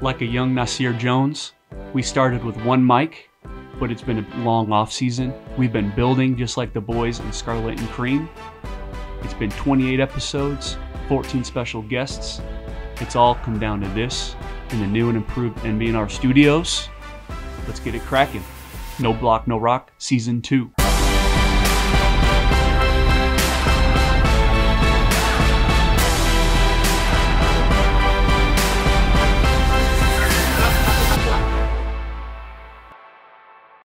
Like a young Nasir Jones, we started with one mic, but it's been a long off season. We've been building just like the boys in Scarlet and Cream. It's been 28 episodes, 14 special guests. It's all come down to this in the new and improved NBNR studios. Let's get it cracking. No Block, No Rock, Season 2.